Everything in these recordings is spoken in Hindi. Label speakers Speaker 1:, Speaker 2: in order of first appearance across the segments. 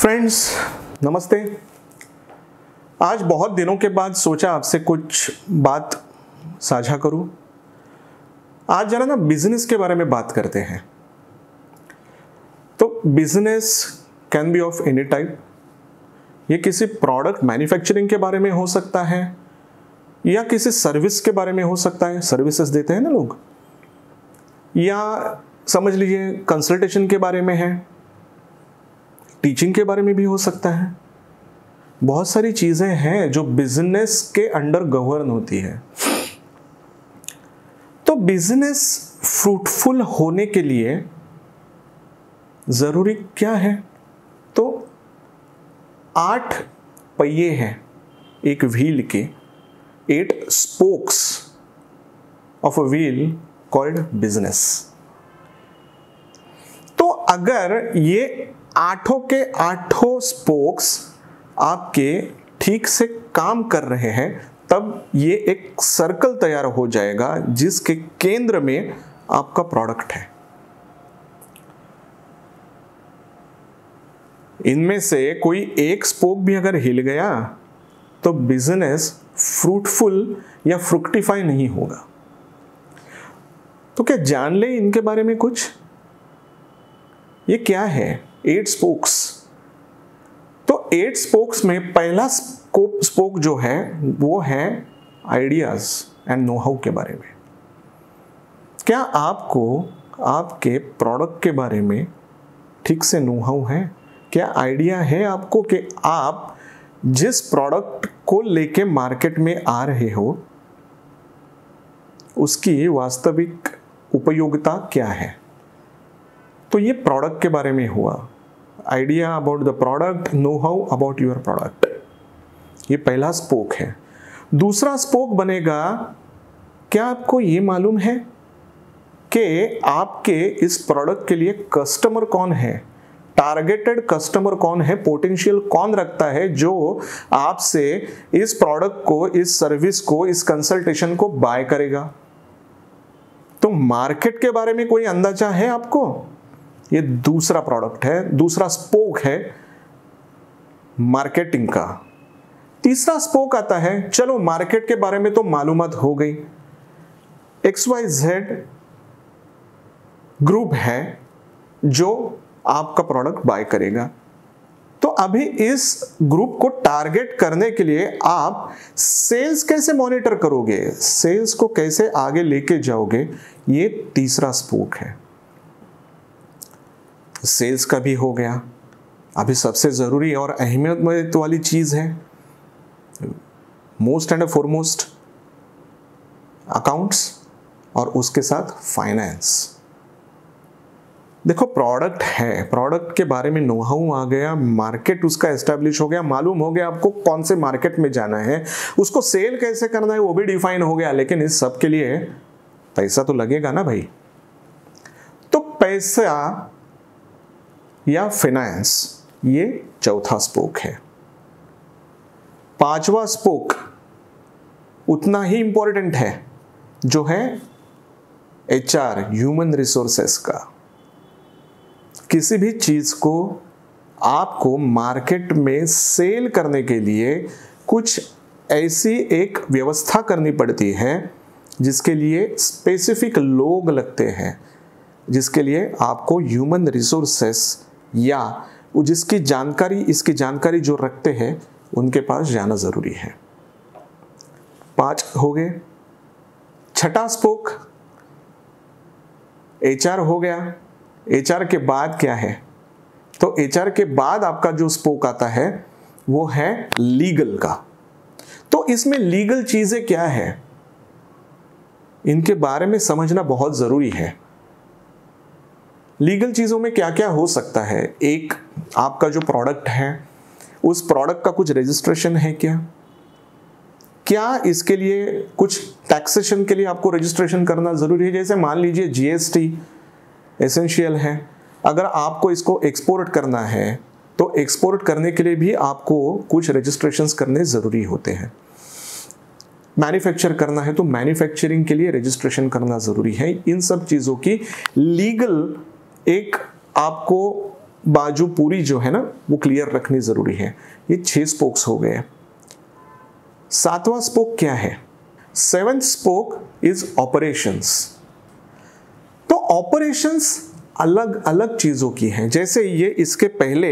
Speaker 1: फ्रेंड्स नमस्ते। आज बहुत दिनों के बाद सोचा आपसे कुछ बात साझा करूँ। आज जरा ना बिज़नेस के बारे में बात करते हैं। तो business can be of any type ये किसी प्रोडक्ट मैन्युफैक्चरिंग के बारे में हो सकता है, या किसी सर्विस के बारे में हो सकता है। सर्विसेज़ देते हैं ना लोग। या समझ लीजिए कंसल्टेशन के बारे में है। टीचिंग के बारे में भी हो सकता है। बहुत सारी चीज़ें हैं जो बिज़नेस के अंडर गवर्न होती है। तो बिज़नेस फ्रूटफुल होने के लिए ज़रूरी क्या है? तो आठ पहिए हैं एक व्हील के। Eight spokes of a wheel called business तो अगर ये आठों के आठों स्पोक्स आपके ठीक से काम कर रहे हैं, तब ये एक सर्कल तैयार हो जाएगा, जिसके केंद्र में आपका प्रोडक्ट है। इनमें से कोई एक स्पोक भी अगर हिल गया तो बिज़नेस फ्रूटफुल या फ्रुक्टिफाई नहीं होगा। तो क्या जान ले इनके बारे में कुछ? ये क्या है? एट स्पोक्स तो एट स्पोक्स में पहला स्पोक जो है, वो है आइडियाज़ एंड नो हाउ के बारे में। क्या आपको आपके प्रोडक्ट के बारे में ठीक से नो हाउ है? क्या आइडिया है आपको कि आप जिस प्रोडक्ट को लेके मार्केट में आ रहे हो, उसकी वास्तविक उपयोगिता क्या है? तो ये प्रोडक्ट के बारे में हुआ। Idea about the product know how about your product ये पहला स्पोक है। दूसरा स्पोक बनेगा, क्या आपको ये मालूम है कि आपके इस प्रोडक्ट के लिए कस्टमर कौन है? टारगेटेड कस्टमर कौन है? पोटेंशियल कौन रखता है जो आपसे इस प्रोडक्ट को, इस सर्विस को, इस कंसल्टेशन को बाय करेगा? तो मार्केट के बारे में कोई अंदाज़ा है आपको? ये दूसरा प्रोडक्ट है, दूसरा स्पोक है मार्केटिंग का। तीसरा स्पोक आता है, चलो मार्केट के बारे में तो मालूम हो गई। एक्स वाई जेड ग्रुप है जो आपका प्रोडक्ट बाय करेगा। तो अभी इस ग्रुप को टारगेट करने के लिए आप सेल्स कैसे मॉनिटर करोगे? सेल्स को कैसे आगे लेके जाओगे? ये तीसरा स्पोक है। सेल्स का भी हो गया। अभी सबसे ज़रूरी और अहमियत वाली चीज़ है। मोस्ट एंड फॉरमोस्ट अकाउंट्स और उसके साथ फाइनेंस। देखो, प्रोडक्ट है। प्रोडक्ट के बारे में नोहाउ आ गया, मार्केट उसका एस्टेब्लिश हो गया, मालूम हो गया आपको कौन से मार्केट में जाना है। उसको सेल कैसे करना है वो भी डिफाइन हो गया, लेकिन इस सब के लिए पैसा तो लगेगा ना भाई। तो पैसा या फाइनेंस ये चौथा स्पोक है। पांचवा स्पोक उतना ही इंपॉर्टेंट है, जो है एच आर ह्यूमन रिसोर्सेस का। किसी भी चीज़ को आपको मार्केट में सेल करने के लिए कुछ ऐसी एक व्यवस्था करनी पड़ती है, जिसके लिए स्पेसिफिक लोग लगते हैं, जिसके लिए आपको ह्यूमन रिसोर्सेस या जिसकी जानकारी, इसकी जानकारी जो रखते हैं, उनके पास जाना ज़रूरी है। पाँच हो गए। छठा स्पोक, एचआर हो गया। एचआर के बाद क्या है? तो एचआर के बाद आपका जो स्पोक आता है, वो है लीगल का। तो इसमें लीगल चीज़ें क्या है? इनके बारे में समझना बहुत ज़रूरी है। लीगल चीज़ों में क्या क्या हो सकता है? एक, आपका जो प्रोडक्ट है, उस प्रोडक्ट का कुछ रजिस्ट्रेशन है क्या? क्या इसके लिए कुछ टैक्सेशन के लिए आपको रजिस्ट्रेशन करना ज़रूरी है? जैसे मान लीजिए जीएसटी एसेंशियल है। अगर आपको इसको एक्सपोर्ट करना है तो एक्सपोर्ट करने के लिए भी आपको कुछ रजिस्ट्रेशन करने ज़रूरी होते हैं। मैन्युफैक्चर करना है तो मैन्युफैक्चरिंग के लिए रजिस्ट्रेशन करना ज़रूरी है। इन सब चीज़ों की लीगल एक आपको बाजू पूरी जो है ना, वो क्लियर रखनी ज़रूरी है। ये छह स्पोक्स हो गए सातवां स्पोक क्या है? सेवेंथ स्पोक इज़ ऑपरेशंस तो ऑपरेशंस अलग अलग चीज़ों की हैं। जैसे ये इसके पहले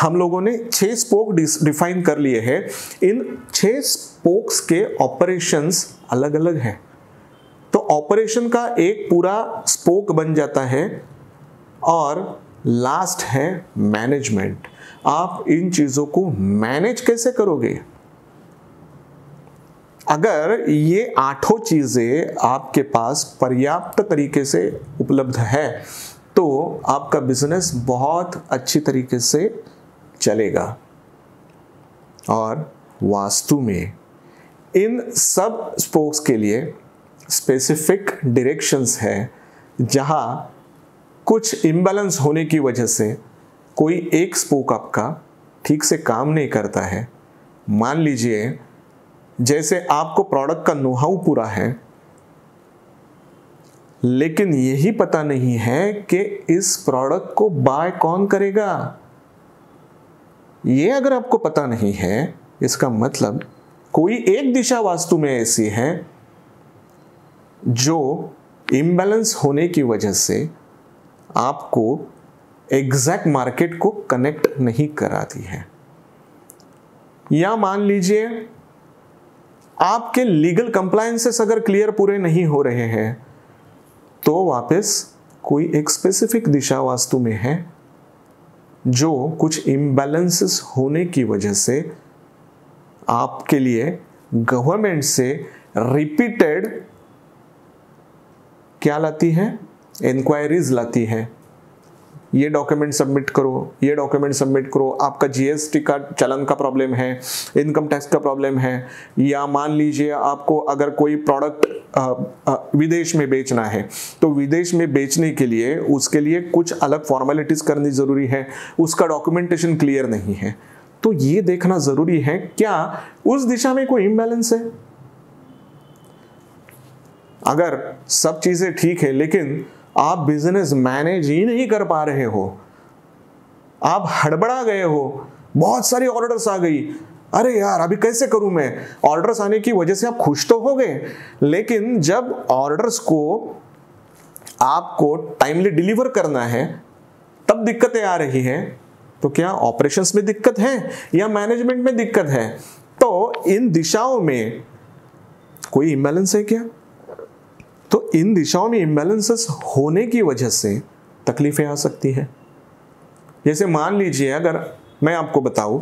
Speaker 1: हम लोगों ने छह स्पोक डिफाइन कर लिए हैं। इन छह स्पोक्स के ऑपरेशंस अलग अलग हैं। तो ऑपरेशन का एक पूरा स्पोक बन जाता है। और लास्ट है मैनेजमेंट आप इन चीज़ों को मैनेज कैसे करोगे? अगर ये आठों चीज़ें आपके पास पर्याप्त तरीके से उपलब्ध है तो आपका बिज़नेस बहुत अच्छी तरीके से चलेगा। और वास्तु में इन सब स्पोक्स के लिए स्पेसिफिक डायरेक्शंस है, जहाँ कुछ इम्बैलेंस होने की वजह से कोई एक स्पोक आपका ठीक से काम नहीं करता है। मान लीजिए, जैसे आपको प्रोडक्ट का नोहाउ पूरा है, लेकिन यही पता नहीं है कि इस प्रोडक्ट को बाय कौन करेगा। ये अगर आपको पता नहीं है, इसका मतलब कोई एक दिशा वास्तु में ऐसी है जो इम्बैलेंस होने की वजह से आपको एग्जैक्ट मार्केट को कनेक्ट नहीं कराती है। या मान लीजिए, आपके लीगल कंप्लायंसेस अगर क्लियर पूरे नहीं हो रहे हैं तो वापस कोई एक स्पेसिफिक दिशा वास्तु में है, जो कुछ इम्बैलेंसेस होने की वजह से आपके लिए गवर्नमेंट से रिपीटेड क्या लाती है? इंक्वायरीज लाती है। ये डॉक्यूमेंट सबमिट करो, ये डॉक्यूमेंट सबमिट करो। आपका जीएसटी का चलन का प्रॉब्लम है इनकम टैक्स का प्रॉब्लम है, या मान लीजिए आपको अगर कोई प्रोडक्ट विदेश में बेचना है तो विदेश में बेचने के लिए उसके लिए कुछ अलग फॉर्मेलिटीज करनी ज़रूरी है। उसका डॉक्यूमेंटेशन क्लियर नहीं है। तो ये देखना ज़रूरी है, क्या उस दिशा में कोई इम्बैलेंस है? अगर सब चीज़ें ठीक है, लेकिन आप बिज़नेस मैनेज ही नहीं कर पा रहे हो। आप हड़बड़ा गए हो। बहुत सारी ऑर्डर्स आ गई। अरे यार, अभी कैसे करूँ मैं? ऑर्डर्स आने की वजह से आप खुश तो हो गए, लेकिन जब ऑर्डर्स को आपको टाइमली डिलीवर करना है, तब दिक्कतें आ रही हैं। तो क्या ऑपरेशंस में दिक्कत है या मैनेजमेंट में दिक्कत है? तो इन दिशाओं में कोई इम्बैलेंस है क्या? तो इन दिशाओं में इम्बैलेंसेस होने की वजह से तकलीफें आ सकती हैं। जैसे मान लीजिए, अगर मैं आपको बताऊँ,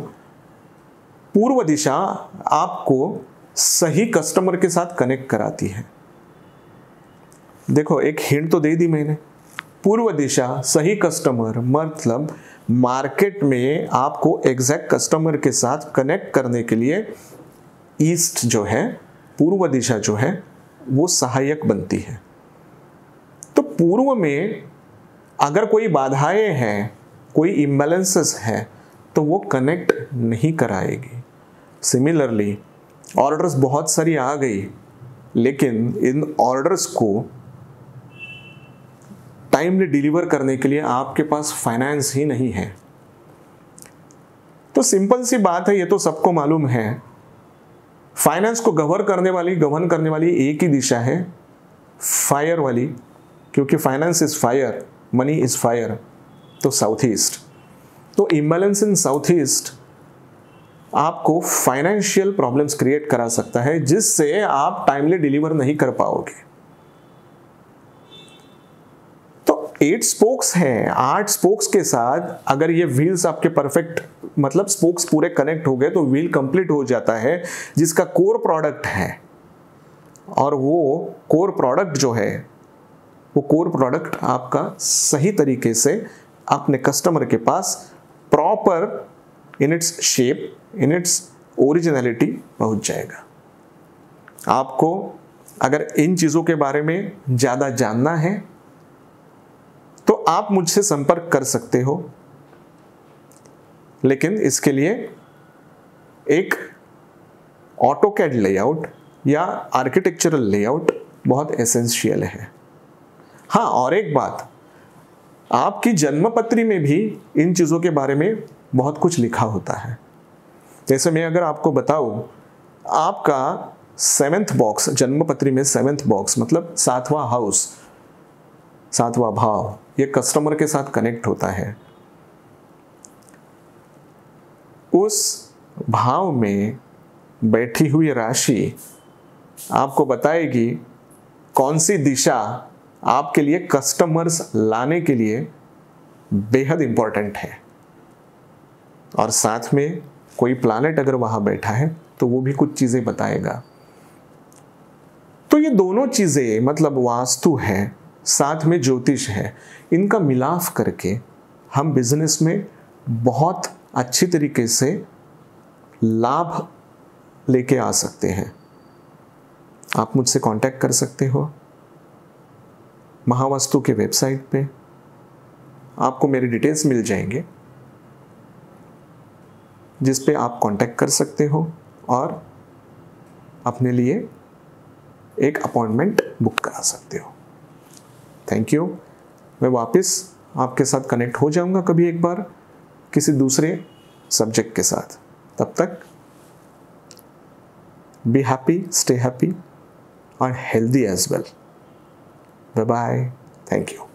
Speaker 1: पूर्व दिशा आपको सही कस्टमर के साथ कनेक्ट कराती है। देखो, एक हिंट तो दे दी मैंने। पूर्व दिशा सही कस्टमर मतलब मार्केट में आपको एग्जैक्ट कस्टमर के साथ कनेक्ट करने के लिए ईस्ट जो है, पूर्व दिशा जो है वो सहायक बनती है। तो पूर्व में अगर कोई बाधाएँ हैं, कोई इम्बेलेंसेस है तो वो कनेक्ट नहीं कराएगी। सिमिलरली ऑर्डर्स बहुत सारी आ गई, लेकिन इन ऑर्डर्स को टाइमली डिलीवर करने के लिए आपके पास फाइनेंस ही नहीं है। तो सिंपल सी बात है, ये तो सबको मालूम है फाइनेंस को गवर करने वाली गवर्न करने वाली एक ही दिशा है फायर वाली, क्योंकि finance is fire money is fire तो साउथ ईस्ट तो इम्बेलेंस इन साउथ ईस्ट आपको फाइनेंशियल प्रॉब्लम्स क्रिएट करा सकता है, जिससे आप टाइमली डिलीवर नहीं कर पाओगे। एट स्पोक्स हैं, आठ स्पोक्स के साथ अगर ये व्हील्स आपके परफेक्ट मतलब स्पोक्स पूरे कनेक्ट हो गए तो व्हील कंप्लीट हो जाता है, जिसका कोर प्रोडक्ट है। और वो कोर प्रोडक्ट जो है, वो कोर प्रोडक्ट आपका सही तरीके से अपने कस्टमर के पास proper in its shape in its originality पहुँच जाएगा। आपको अगर इन चीज़ों के बारे में ज़्यादा जानना है आप मुझसे संपर्क कर सकते हो, लेकिन इसके लिए एक ऑटो कैड लेआउट या आर्किटेक्चरल लेआउट बहुत एसेंशियल है। हाँ और एक बात, आपकी जन्मपत्री में भी इन चीज़ों के बारे में बहुत कुछ लिखा होता है। जैसे मैं अगर आपको बताऊँ, आपका सेवेंथ बॉक्स जन्मपत्री में सेवेंथ बॉक्स मतलब सातवां हाउस सातवां भाव ये कस्टमर के साथ कनेक्ट होता है। उस भाव में बैठी हुई राशि आपको बताएगी कौन सी दिशा आपके लिए कस्टमर्स लाने के लिए बेहद इंपॉर्टेंट है। और साथ में कोई प्लानट अगर वहाँ बैठा है तो वो भी कुछ चीज़ें बताएगा। तो ये दोनों चीज़ें मतलब वास्तु है साथ में ज्योतिष है। इनका मिलाप करके हम बिज़नेस में बहुत अच्छी तरीके से लाभ लेके आ सकते हैं। आप मुझसे कांटेक्ट कर सकते हो। महावस्तु के वेबसाइट पे आपको मेरे डिटेल्स मिल जाएँगे, जिस पे आप कांटेक्ट कर सकते हो और अपने लिए एक अपॉइंटमेंट बुक करा सकते हो। थैंक यू मैं वापस आपके साथ कनेक्ट हो जाऊँगा कभी एक बार किसी दूसरे सब्जेक्ट के साथ। तब तक बी हैप्पी स्टे हैप्पी और healthy as well bye bye thank you